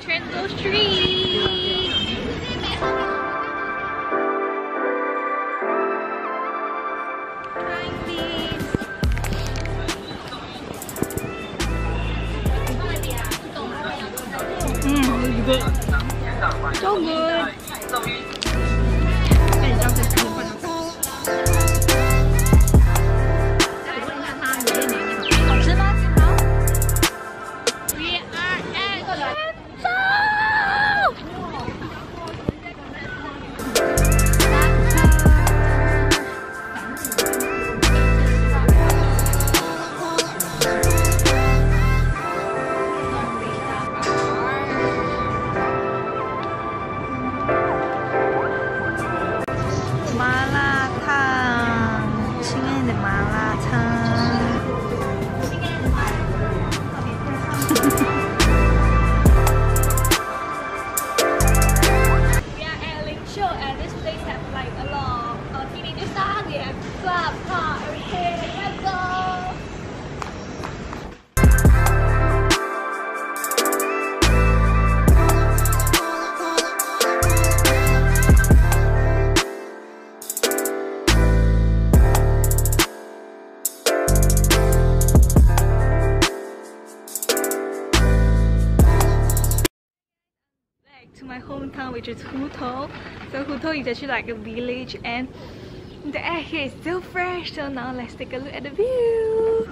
Street. Trying this. Mm, good. So good. Club, go! to my hometown which is Huto. So Huto is actually like a village and the air here is so fresh. So now let's take a look at the view.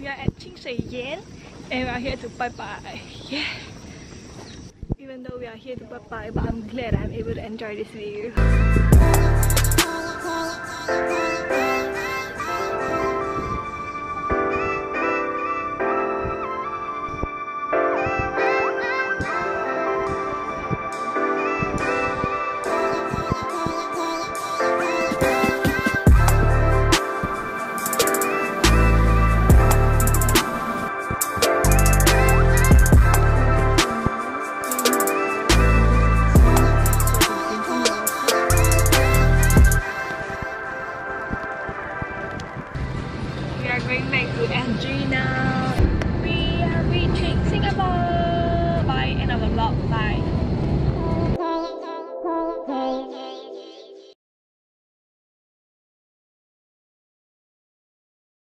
We are at Ching Yan and we are here to bye bye. Yeah. Even though we are here to bye bye, but I'm glad I'm able to enjoy this view. Are going back to NG now. We are reaching Singapore by end of the vlog. Bye.